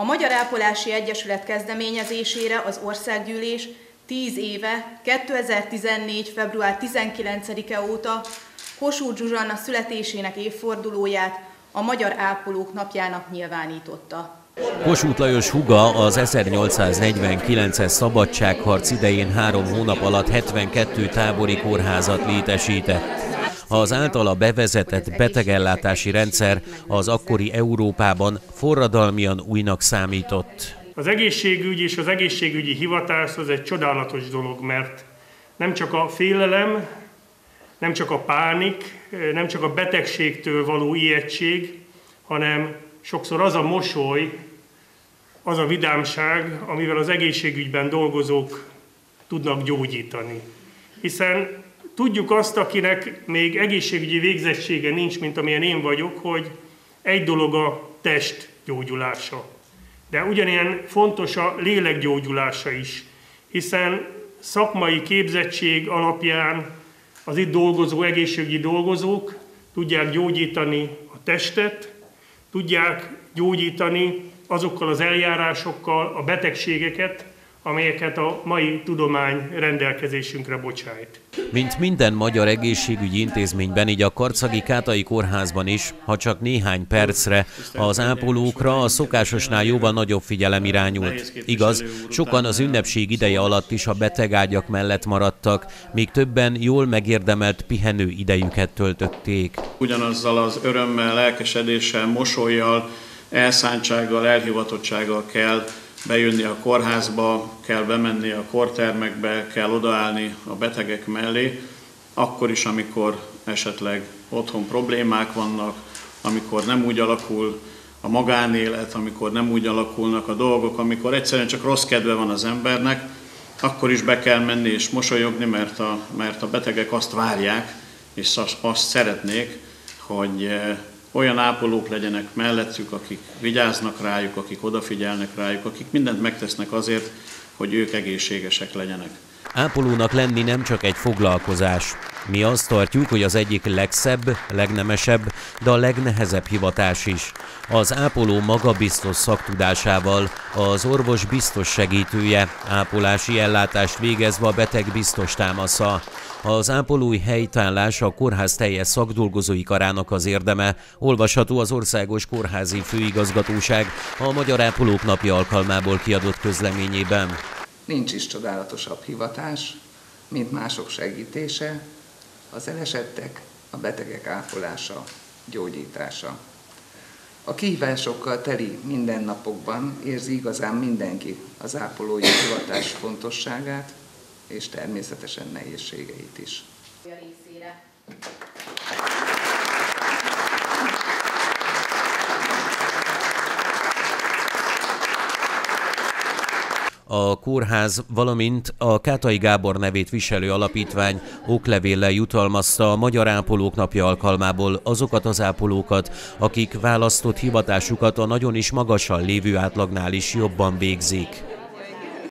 A Magyar Ápolási Egyesület kezdeményezésére az országgyűlés 10 éve, 2014. február 19-e óta Kossuth Zsuzsanna születésének évfordulóját a Magyar Ápolók napjának nyilvánította. Kossuth Lajos huga az 1849-es szabadságharc idején három hónap alatt 72 tábori kórházat létesített. Az általa bevezetett betegellátási rendszer az akkori Európában forradalmian újnak számított. Az egészségügy és az egészségügyi hivatás az egy csodálatos dolog, mert nem csak a félelem, nem csak a pánik, nem csak a betegségtől való ijegység, hanem sokszor az a mosoly, az a vidámság, amivel az egészségügyben dolgozók tudnak gyógyítani. Hiszen tudjuk azt, akinek még egészségügyi végzettsége nincs, mint amilyen én vagyok, hogy egy dolog a test gyógyulása. De ugyanilyen fontos a lélek gyógyulása is, hiszen szakmai képzettség alapján az itt dolgozó egészségügyi dolgozók tudják gyógyítani a testet, tudják gyógyítani azokkal az eljárásokkal a betegségeket, amelyeket a mai tudomány rendelkezésünkre bocsájt. Mint minden magyar egészségügyi intézményben, így a Karcagi Kátai Kórházban is, ha csak néhány percre, az ápolókra a szokásosnál jóval nagyobb figyelem irányult. Igaz, sokan az ünnepség ideje alatt is a betegágyak mellett maradtak, míg többen jól megérdemelt pihenő idejüket töltötték. Ugyanazzal az örömmel, lelkesedéssel, mosolyjal, elszántsággal, elhivatottsággal kell bejönni a kórházba, kell bemenni a kortermekbe, kell odaállni a betegek mellé, akkor is, amikor esetleg otthon problémák vannak, amikor nem úgy alakul a magánélet, amikor nem úgy alakulnak a dolgok, amikor egyszerűen csak rossz kedve van az embernek, akkor is be kell menni és mosolyogni, mert a, mert a betegek azt várják, és azt szeretnék, hogy eh, olyan ápolók legyenek mellettük, akik vigyáznak rájuk, akik odafigyelnek rájuk, akik mindent megtesznek azért, hogy ők egészségesek legyenek. Ápolónak lenni nem csak egy foglalkozás. Mi azt tartjuk, hogy az egyik legszebb, legnemesebb, de a legnehezebb hivatás is. Az ápoló magabiztos szaktudásával, az orvos biztos segítője, ápolási ellátást végezve a beteg biztos támasza. Az ápolói helytállás a kórház teljes szakdolgozói karának az érdeme, olvasható az Országos Kórházi Főigazgatóság a Magyar Ápolók Napja alkalmából kiadott közleményében. Nincs is csodálatosabb hivatás, mint mások segítése, az elesettek, a betegek ápolása, gyógyítása. A kihívásokkal teli mindennapokban érzi igazán mindenki az ápolói hivatás fontosságát, és természetesen nehézségeit is. A kórház, valamint a Kátai Gábor nevét viselő alapítvány oklevéllel jutalmazta a Magyar Ápolók Napja alkalmából azokat az ápolókat, akik választott hivatásukat a nagyon is magasan lévő átlagnál is jobban végzik.